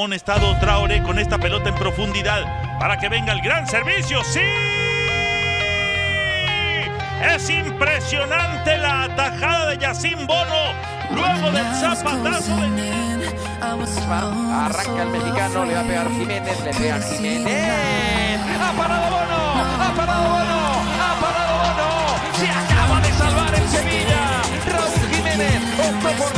Estado Traoré con esta pelota en profundidad para que venga el gran servicio. ¡Sí! Es impresionante la atajada de Yacine Bono luego del zapatazo de... Arranca el mexicano, le va a pegar Jiménez, le pega Jiménez. ¡Ha parado Bono! ¡Ha parado Bono! ¡Ha parado Bono! ¡Se acaba de salvar el Sevilla! Raúl Jiménez optó por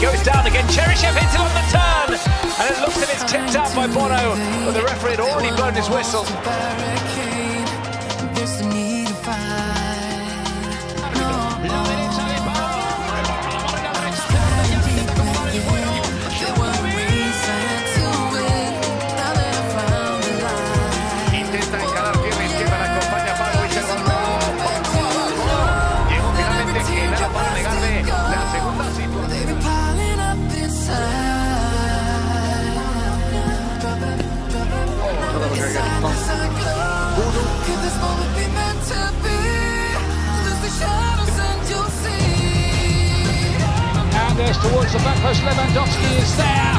goes down again. Cheryshev hits it on the turn, and it looks as if it's tipped out by Bono, but the referee had already blown his whistle. Towards the back post. Lewandowski is there.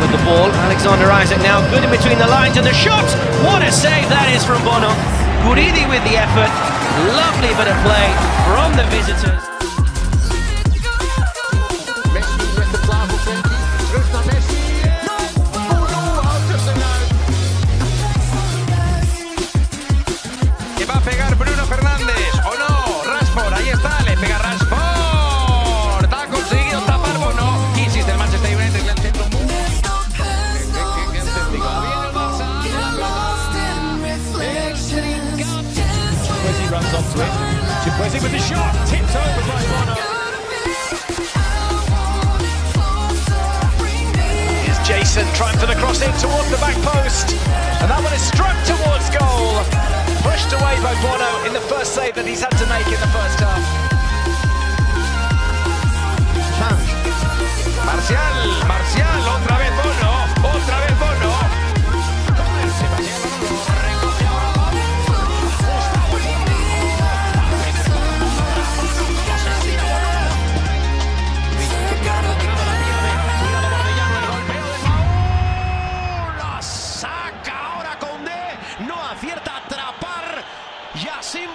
with the ball. Alexander Isaac now good in between the lines and the shot. What a save that is from Bono. Guridi with the effort. Lovely bit of play from the visitors. Shot. Tipped over by Bono. Here's Jason trying for the cross in towards the back post. And that one is struck towards goal. Pushed away by Bono in the first save that he's had to make in the first half.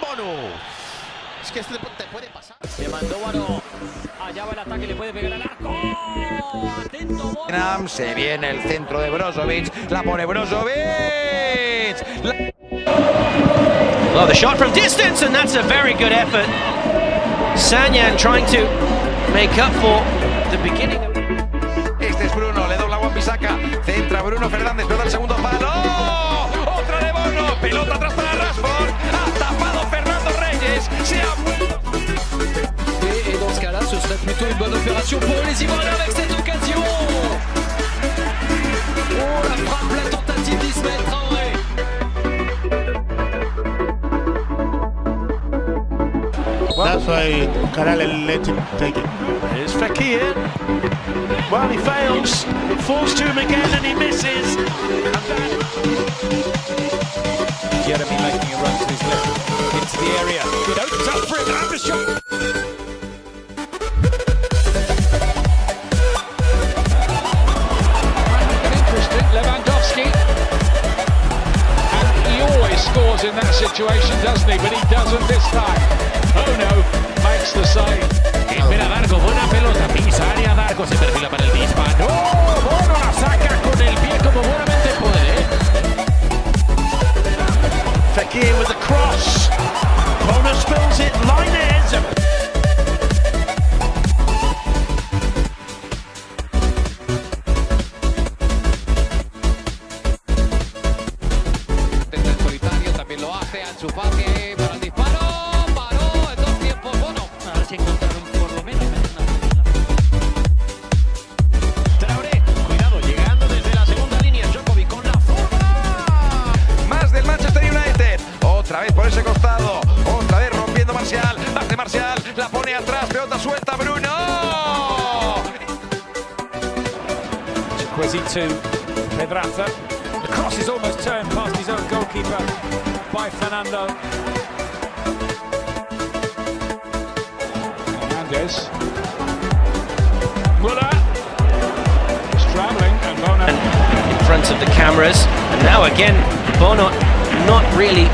Yacine Bono. Es que este te puede pasar. Le mandó Bono. Allá va el ataque, le puede pegar al arco. Atento Bono. Se viene el centro de Brozovic. La pone Brozovic. La- Well, the shot from distance, and that's a very good effort. Sanyan trying to make up for the beginning of. Este es Bruno, le dobla a Wan-Bissaka. Centra Bruno Fernández, pega el segundo palo. Plutôt une bonne opération pour les Ivoiriens avec cette occasion. Oh, la frappe, la tentative d'Ismaël Traoré. That's why Karel let him take it. Here's Fekir. Well, he fails. It falls to him again and he misses. Jeremy making a run to his left into the area. It opens up for him and the shot. Was in that situation, doesn't he? But he doesn't this time. Oh no, makes the save. Espera Darko, buena pelota, pisa área Darko, se perfila para Ansu Fati para el disparo. Paró en dos tiempos, Bono. A ver si encontraron por lo menos Traoré, cuidado, llegando desde la segunda línea. Djokovic con la forma. Más del Manchester United. Otra vez por ese costado. Otra vez rompiendo Marcial. Hace Marcial. La pone atrás. Pelota suelta. Bruno. Quizzy to Pedraza. The cross is almost turned past his own goalkeeper by Fernando. Hernandez. Muller. He's travelling and Bono. in front of the cameras. And now again, Bono not really